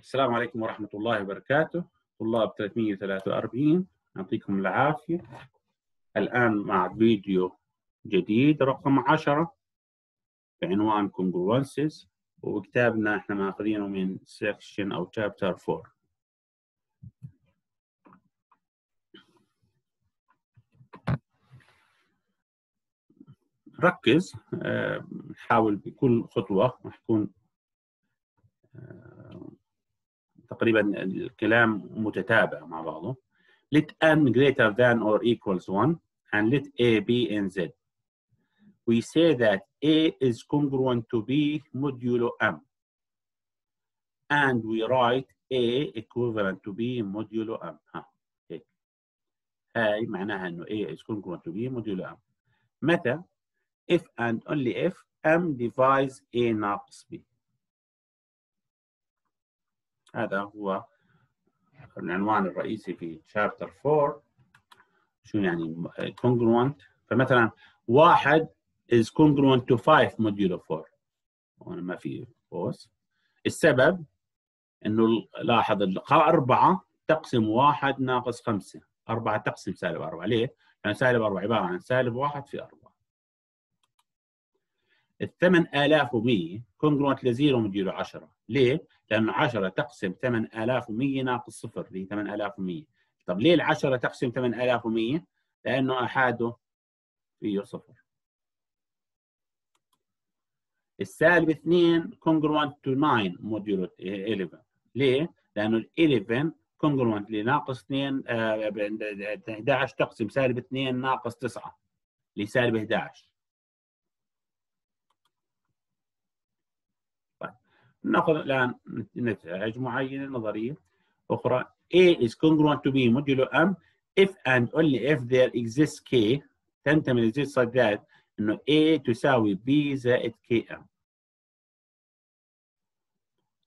السلام عليكم ورحمة الله وبركاته. طلاب 343 يعطيكم العافية. الآن مع فيديو جديد رقم 10 بعنوان congruences وكتابنا إحنا ماخذينه من section أو chapter 4 ركز نحاول بكل خطوة راح يكون تقريبا الكلام متتابع مع بعضه let n greater than or equals 1 and let a be in z we say that a is congruent to b modulo m and we write a equivalent to b modulo m ها هيك هاي معناها انه a is congruent to b modulo m متى if and only if m divides a ناقص b هذا هو العنوان الرئيسي في شابتر 4 شو يعني؟ congruent. فمثلا واحد is congruent to 5 modulo 4 هنا ما في قوس السبب إنه لاحظ أربعة تقسم واحد ناقص خمسة. أربعة تقسم سالب أربعة. ليه؟ لأن سالب أربعة عبارة عن سالب واحد في أربعة. الثمن آلاف ومية congruent ل zero modulo عشرة. ليه؟ لأنه عشرة تقسم ثمن آلاف ومية ناقص صفر اللي آلاف ومية طب ليه العشرة تقسم ثمن آلاف ومية؟ لأنه أحاده فيه صفر السالب 2 congruent to 9 modulo 11 ليه؟ لأنه ال 11 كونجروانت لناقص 2 11 تقسم سالب 2 ناقص 9 لسالب 11 نأخذ الآن نتائج معينة نظرية أخرى. A is congruent to B. Modulo M if and only if there exists K تنتمي لزيت such that إنه A تساوي B زائد KM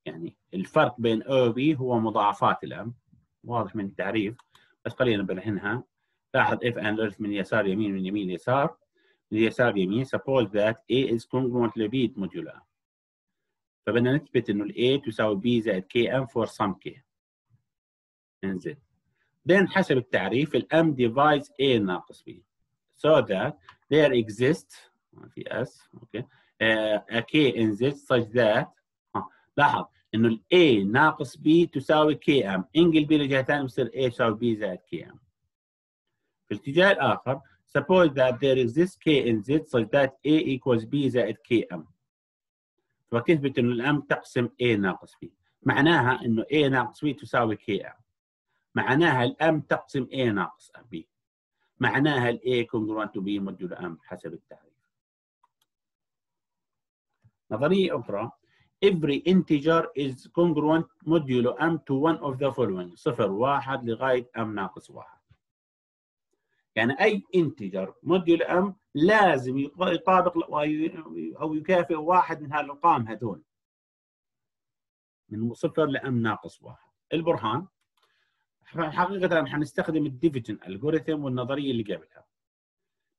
يعني الفرق بين A و B هو مضاعفات الأم واضح من التعريف بس خلينا نبرهنها لاحظ if and if من يسار يمين من يمين يسار. من يسار يمين. Suppose that A is congruent ل B. Modulo M. فبدنا نثبت إنه ال A تساوي B زائد KM for some K. إنزين. Then حسب التعريف ال M divides A ناقص B. So that there exists في S أوكي. uh, a K in Z such that ها لاحظ. إنه ال A ناقص B تساوي KM انقل B لجهه ثانية بصير A تساوي B زائد KM في الاتجاه الآخر suppose that there exists K in Z such that A equals B زائد KM وتثبت انه الام تقسم A ناقص B معناها إنه A ناقص B تساوي KM معناها الأم تقسم A ناقص B. معناها ال A congruent to B modulo M حسب التعريف. نظرية أخرى. Every integer is congruent modulo M to one of the following صفر واحد لغاية M ناقص واحد. يعني أي integer modulo M لازم يطابق أو يكافئ واحد من هالأرقام هذول. من صفر ل M ناقص واحد. البرهان حقيقة حنستخدم ال division algorithm والنظرية اللي قبلها.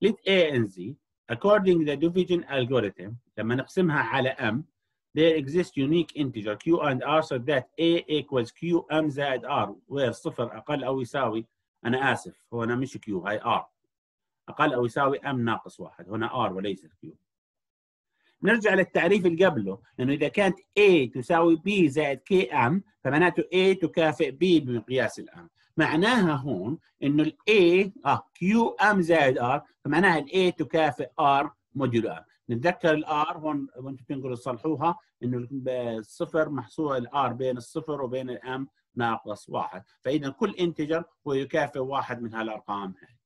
Let a in Z according the division algorithm لما نقسمها على m there exists unique integer q and r so that a equals q m زائد r where صفر أقل أو يساوي أنا آسف هو أنا مش q هاي r أقل أو يساوي m ناقص واحد هنا r وليس q. نرجع للتعريف اللي قبله انه إذا كانت A تساوي B زائد KM فمعناته A تكافئ B بمقياس ال M معناها هون إنه ال A آه QM زائد R فمعناها ال A تكافئ R modulo R. نتذكر ال R هون وأنتم تنقلوا تصلحوها إنه الصفر محصور ال R بين الصفر وبين ال M ناقص واحد فاذا كل integer هو يكافئ واحد من هالارقام هاي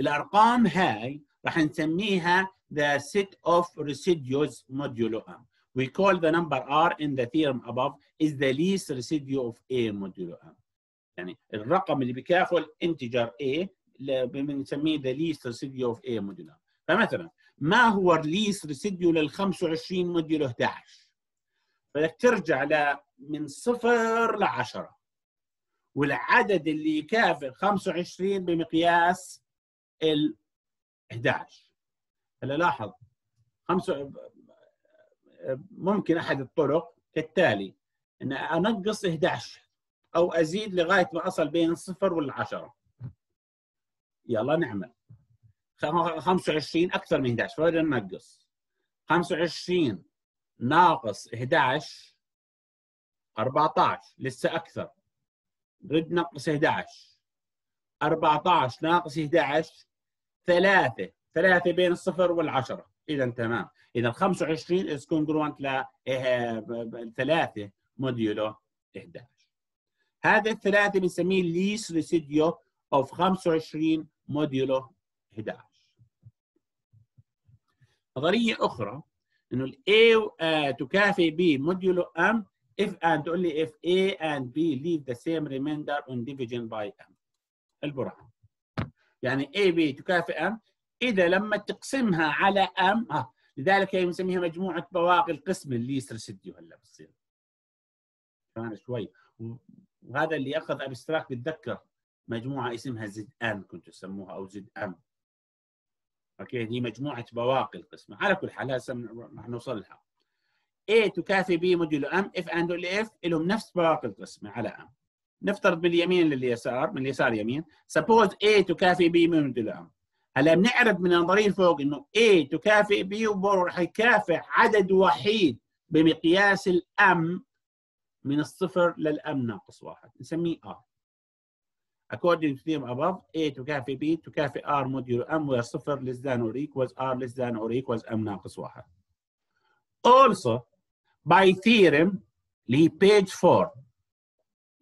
الارقام هاي راح نسميها the set of residues modulo m. We call the number r in the theorem above is the least residue of a modulo m. يعني الرقم اللي بيكافئ ال integer a بنسميه the least residue of a modulo m. فمثلا ما هو least residue لل 25 modulo 11 بدك ترجع ل من صفر ل 10 والعدد اللي يكافئ 25 بمقياس ال 11 هلا لاحظ خمسة ممكن أحد الطرق كالتالي إن أنقص 11 أو أزيد لغاية ما أصل بين الصفر والعشره يلا نعمل. 25 أكثر من 11 فبدنا ننقص. 25 ناقص 11 14 لسه أكثر. نريد نقص 11 14 ناقص 11 3 3 بين الصفر والعشرة. اذا تمام. اذا 25 is congruent ل 3 modulo 11 هذا الثلاثة بنسميه least residue of 25 modulo 11 نظرية أخرى إنه ال A uh, تكافئ B modulo M if and only if A and B leave the same remainder on division by M. البرهان يعني A B تكافئ M. إذا لما تقسمها على M آه. لذلك هي بنسميها مجموعة بواقي القسم اللي يسرسديو هلا بتصير. كمان شوي. وهذا اللي أخذ ابستراكت بتذكر مجموعة اسمها زد ان كنتوا تسموها أو زد ام أوكي؟ دي مجموعة بواقي القسمة. على كل حال هسه رح نوصل لها. A تكافئ B موديلو M if and if لهم نفس بواقي القسمة على M. نفترض باليمين لليسار من اليسار يمين. Suppose A تكافئ B موديلو M. هلا بنعرف من النظرية الفوق إنه A تكافئ B وراح يكافئ عدد وحيد بمقياس الام من الصفر للام ناقص واحد. نسميه R. according to them above A تكافئ B تكافئ R موديولو M where صفر less than or equals R less than or equals M ناقص واحد also by theorem اللي هي page 4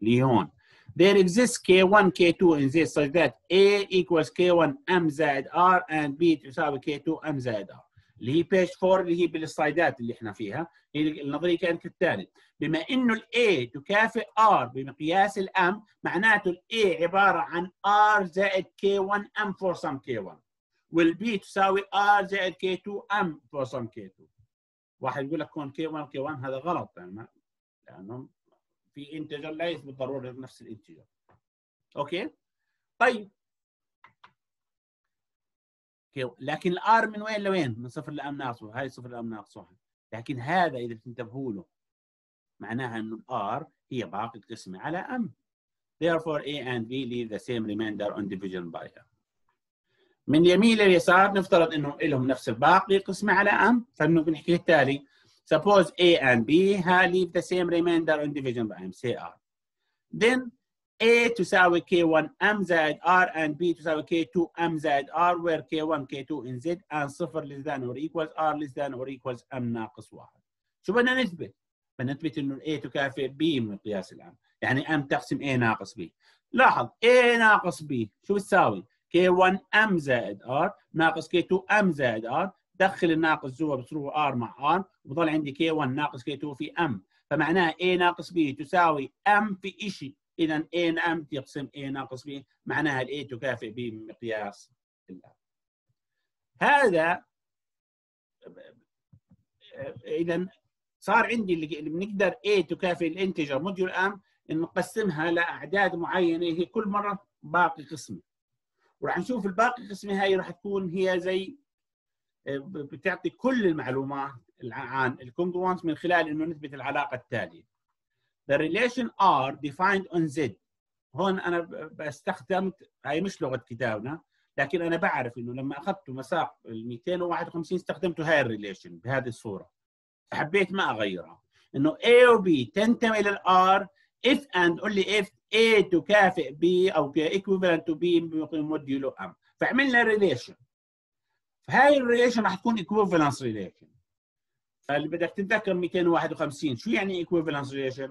اللي هون there exists K1 K2 in this such that A equals K1 M زائد R and B تساوي K2 M زائد R اللي هي بيج 4 اللي هي بالسلايدات اللي إحنا فيها. هي النظرية كانت كالتالي. بما إنه الاي تكافئ ار بمقياس الام معناته الاي عبارة عن ار زائد كي 1 ام فور سم كي 1 وال B تساوي R زائد K 2 M for some K 2 واحد يقول لك كون K 1 K 1 هذا غلط. يعني لأنه في integer ليس بالضروره نفس ال integer okay؟ طيب. لكن ال R من وين لوين؟ من صفر ل M ناقص هاي صفر ل M ناقص واحد. لكن هذا إذا تنتبهوا له معناها إنه ال R هي باقي قسمة على M therefore A and B leave the same remainder on division by M من اليمين لليسار نفترض إنه لهم نفس الباقي قسمه على ام فإنه بنحكي التالي suppose A and B leave the same remainder on division by M say R. Then A تساوي K1 M زائد R and B تساوي K2 M زائد R where K1 K2 in Z and صفر less than or equals R less than or equals M ناقص واحد. شو بدنا نثبت؟ بدنا نثبت إنه A تكافئ B من القياس العام. يعني M تقسم A ناقص B. لاحظ A ناقص B شو بتساوي؟ K1 M زائد R ناقص K2 M زائد R دخل الناقص جوا بصير R مع R وبضل عندي K1 ناقص K2 في M فمعناها A ناقص B تساوي M في شيء اذا A نعم يقسم A ناقص B معناها ال A تكافئ B بمقياس الآن هذا اذا صار عندي اللي بنقدر A تكافئ الإنتجر. موديول آم نقسمها لأعداد معينة هي كل مرة باقي قسمي وراح نشوف الباقي قسمي هاي راح تكون هي زي بتعطي كل المعلومات عن الكونجروانس من خلال إنه نثبت العلاقة التالية. The relation R defined on Z. هون أنا باستخدمت هاي مش لغة كتابنا لكن أنا بعرف إنه لما أخذت مساق ال 251 استخدمت هاي الريليشن بهذه الصورة. حبيت ما أغيرها. إنه A و B تنتمي للR if and only if A تكافئ B أو equivalent to B modulo M. فعملنا relation فهاي ال relation راح تكون equivalence relation. فاللي بدك تتذكر 251 شو يعني equivalence relation؟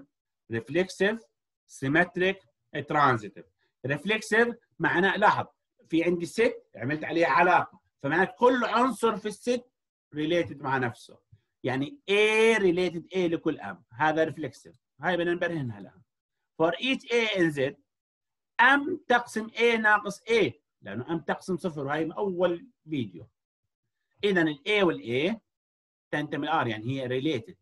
Reflexive symmetric transitive. Reflexive معناه لاحظ في عندي set عملت عليها علاقة فمعناته كل عنصر في ال set related مع نفسه. يعني A related A لكل M. هذا reflexive. هاي بدنا نبرهنها الان for each A in Z M تقسم A ناقص A لأنه M تقسم صفر. وهي أول فيديو اذا ال A وال A تنتمي R يعني هي related.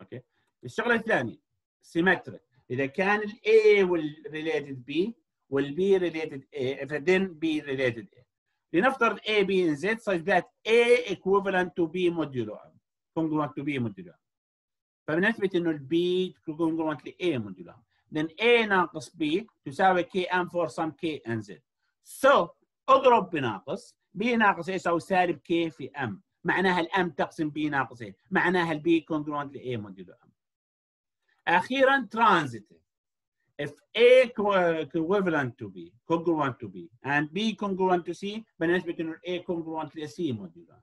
Okay الشغلة الثانية. Symmetric اذا كان ال A related B وال B related A then B related A لنفترض A B in Z such that A equivalent to B modulo congruent to B modulo فبنثبت انه ال B congruent ل A M then A ناقص B تساوي KM for some K in Z so اضرب بناقص B ناقص A يساوي سالب K في M معناها ال M تقسم B ناقص A معناها ال B congruent ل A modulo M أخيرا transitive if A equivalent to B congruent to B and B congruent to C بنثبت انه A congruent ل C modulo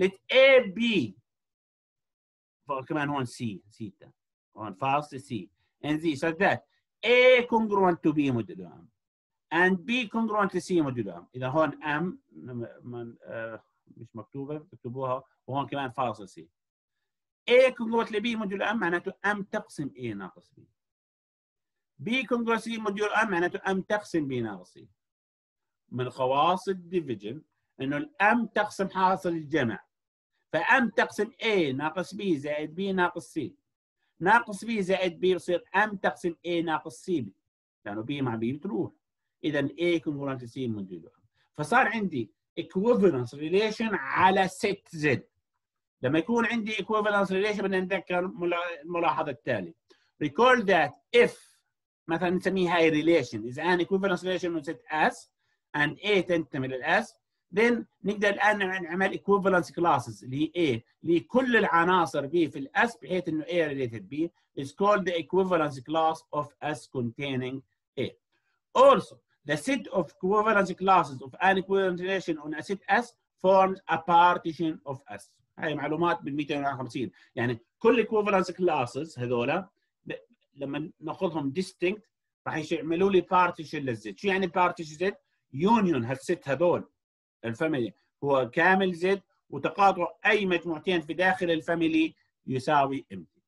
let A B كمان هون C سيتا هون فاصل C and Z such that A congruent to B modulo M and B congruent to C modulo M إذا هون M آه مش مكتوبة تكتبوها وهون كمان فاصل C A congruent ل B modulo M معناته M تقسم A ناقص B. B congruent C modulo M معناته M تقسم B ناقص C. من خواص ال division إنه ال M تقسم حاصل الجمع. ف M تقسم A ناقص B زائد B ناقص C. ناقص B زائد B يصير M تقسم A ناقص C. لأنه B مع B بتروح. اذا A congruent C modulo فصار عندي equivalence relation على set Z. لما يكون عندي equivalence relation بدنا نتذكر الملاحظه التاليه recall that if مثلا نسميه هاي relation is an equivalence relation set S and A تنتمي للاس then نقدر الان نعمل equivalence classes اللي هي A لكل العناصر B في الاس بحيث انه A related B is called the equivalence class of S containing A. Also, the set of equivalence classes of an equivalence relation on a set S forms a partition of S. هاي معلومات بال 250 يعني كل equivalence classes هذولا لما ناخذهم distinct راح يعملوا لي partition لل Z شو يعني partition Z؟ union هال set هذول ال family. هو كامل زد وتقاطع أي مجموعتين في داخل ال family يساوي empty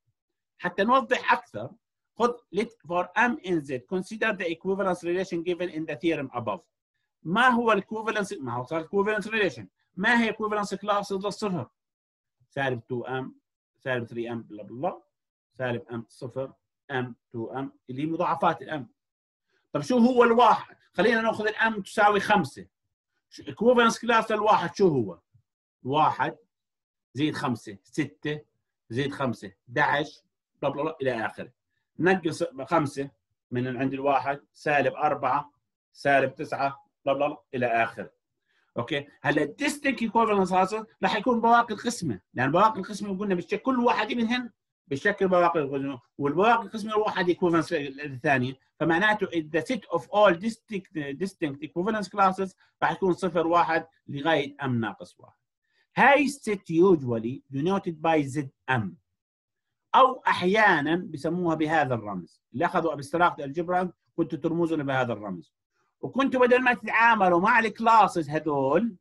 حتى نوضح أكثر خذ let for m in z consider the equivalence relation given in the theorem above. ما هو الايكوفالنس ما هو صار equivalence relation. ما هي equivalence class للصفر سالب 2m سالب 3m بلا بلا سالب m صفر m 2m اللي هي مضاعفات الأم. طب شو هو الواحد؟ خلينا نأخذ الأم تساوي 5 equivalence class للواحد شو هو؟ واحد زيد خمسة ستة زيد خمسة 11 بلا بلا إلى آخره. نقص خمسة من عند الواحد سالب أربعة سالب تسعة بلا بلا إلى آخره. أوكي؟ هلا ال distinct equivalence هذا راح يكون بواقي القسمة لأن بواقي القسمة قلنا بالشكل كل واحد منهن بشكل بواقي القسمة والبواقي القسمة الواحد equivalence الثانية فمعناته set of all distinct distinct equivalence classes راح يكون صفر واحد لغاية m ناقص واحد. هاي ال set usually denoted by zm أو أحيانا بسموها بهذا الرمز. اللي أخذوا abstract algebra كنتوا ترمزون بهذا الرمز. وكنتوا بدل ما تتعاملوا مع ال classes هذول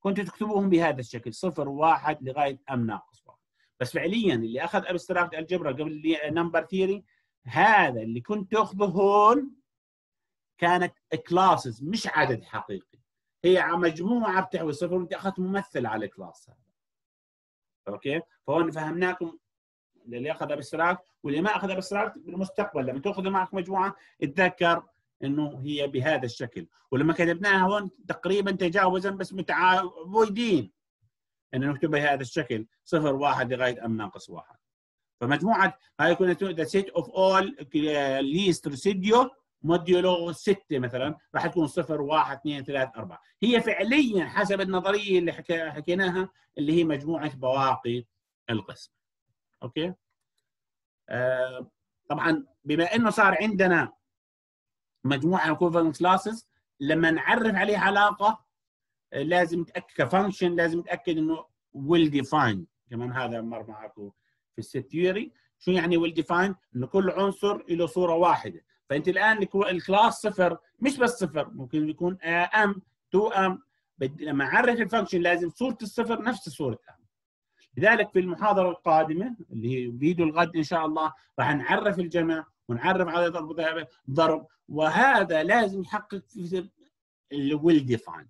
كنتوا تكتبوهم بهذا الشكل صفر واحد لغاية m ناقص واحد. بس فعليا اللي أخذ abstract algebra قبل number theory هذا اللي كنت تأخذه هون كانت classes مش عدد حقيقي. هي مجموعة بتحوي صفر وأنت أخذت ممثل على ال class هذا. أوكي؟ فهون فهمناكم اللي أخذ abstract واللي ما أخذ abstract بالمستقبل لما تاخذ معك مجموعة اتذكر إنه هي بهذا الشكل. ولما كتبناها هون تقريبا تجاوزا بس متعودين انه نكتب بهذا الشكل. صفر واحد لغاية m ناقص واحد. فمجموعة هاي يكون the set of all least residue modulo 6 مثلا راح تكون صفر واحد اثنين ثلاث أربعة. هي فعليا حسب النظرية اللي حكيناها اللي هي مجموعة بواقي القسم. أوكي؟ آه طبعا بما إنه صار عندنا مجموعة equivalent classes لما نعرف عليه علاقة لازم نتأكد ك function لازم نتأكد إنه well defined كمان هذا مر معكم في ال set theory شو يعني well defined إنه كل عنصر له صورة واحدة. فأنت الآن ال class صفر مش بس صفر ممكن يكون m 2 m لما اعرف ال function لازم صورة الصفر نفس صورة m لذلك في المحاضرة القادمة اللي هي فيديو الغد إن شاء الله راح نعرف الجمع ونعرف عدد ضرب ضرب. وهذا لازم يحقق في ال well defined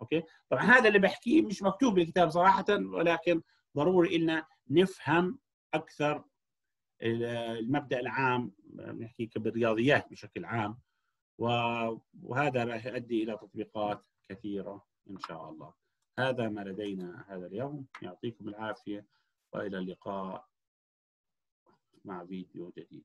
أوكي؟ طبعا هذا اللي بحكيه مش مكتوب بالكتاب صراحة ولكن ضروري ان نفهم أكثر المبدأ العام نحكي بالرياضيات بشكل عام. وهذا راح يؤدي إلى تطبيقات كثيرة إن شاء الله. هذا ما لدينا هذا اليوم. يعطيكم العافية وإلى اللقاء مع فيديو جديد.